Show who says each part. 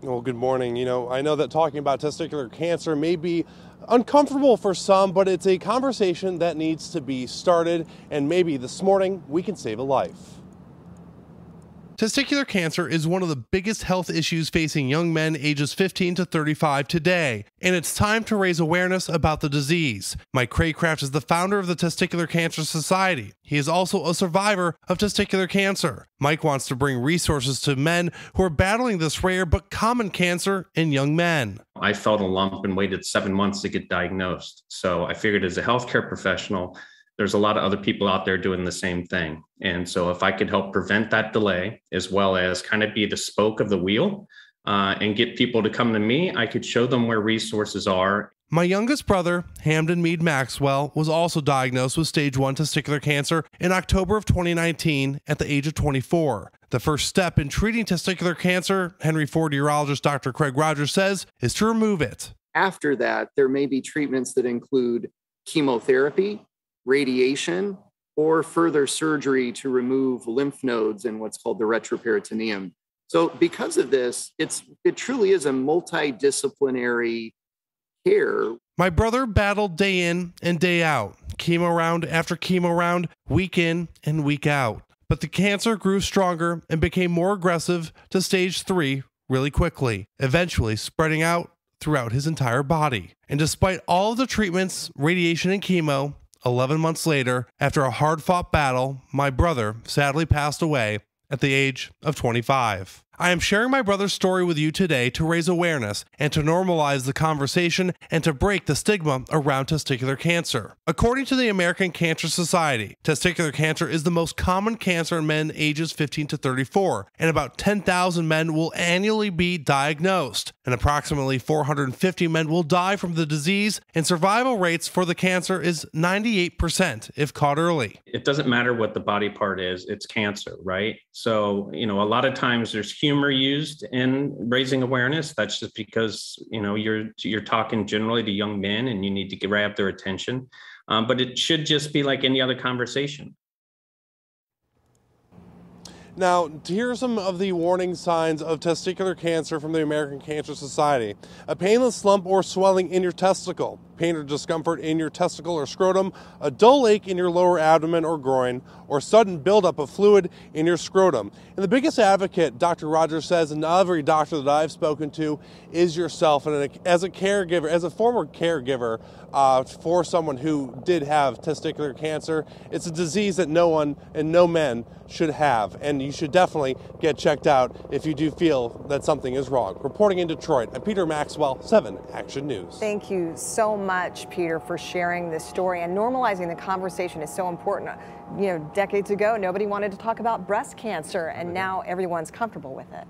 Speaker 1: Well, good morning. You know, I know that talking about testicular cancer may be uncomfortable for some, but it's a conversation that needs to be started, and maybe this morning we can save a life. Testicular cancer is one of the biggest health issues facing young men ages 15 to 35 today, and it's time to raise awareness about the disease. Mike Craycraft is the founder of the Testicular Cancer Society. He is also a survivor of testicular cancer. Mike wants to bring resources to men who are battling this rare but common cancer in young men.
Speaker 2: I felt a lump and waited seven months to get diagnosed. So I figured as a healthcare professional, there's a lot of other people out there doing the same thing. And so if I could help prevent that delay, as well as kind of be the spoke of the wheel uh, and get people to come to me, I could show them where resources are.
Speaker 1: My youngest brother, Hamden Mead Maxwell, was also diagnosed with stage 1 testicular cancer in October of 2019 at the age of 24. The first step in treating testicular cancer, Henry Ford urologist Dr. Craig Rogers says, is to remove it.
Speaker 3: After that, there may be treatments that include chemotherapy, radiation, or further surgery to remove lymph nodes in what's called the retroperitoneum. So because of this, it's it truly is a multidisciplinary care.
Speaker 1: My brother battled day in and day out, chemo round after chemo round, week in and week out. But the cancer grew stronger and became more aggressive to stage 3 really quickly, eventually spreading out throughout his entire body. And despite all of the treatments, radiation and chemo, 11 months later, after a hard fought battle, my brother sadly passed away at the age of 25. I am sharing my brother's story with you today to raise awareness and to normalize the conversation and to break the stigma around testicular cancer. According to the American Cancer Society, testicular cancer is the most common cancer in men ages 15 to 34, and about 10,000 men will annually be diagnosed, and approximately 450 men will die from the disease, and survival rates for the cancer is 98% if caught early.
Speaker 2: It doesn't matter what the body part is, it's cancer, right? So, you know, a lot of times there's humor used in raising awareness. That's just because you know you're you're talking generally to young men, and you need to grab their attention. Um, but it should just be like any other conversation.
Speaker 1: Now, here are some of the warning signs of testicular cancer from the American Cancer Society. A painless lump or swelling in your testicle, pain or discomfort in your testicle or scrotum, a dull ache in your lower abdomen or groin, or sudden buildup of fluid in your scrotum. And the biggest advocate, Dr. Rogers says, and every doctor that I've spoken to, is yourself. And as a caregiver, as a former caregiver uh, for someone who did have testicular cancer, it's a disease that no one and no men should have. And you should definitely get checked out if you do feel that something is wrong. Reporting in Detroit, I'm Peter Maxwell, 7 Action News.
Speaker 4: Thank you so much, Peter, for sharing this story. And normalizing the conversation is so important. You know, decades ago, nobody wanted to talk about breast cancer, and mm-hmm. now everyone's comfortable with it.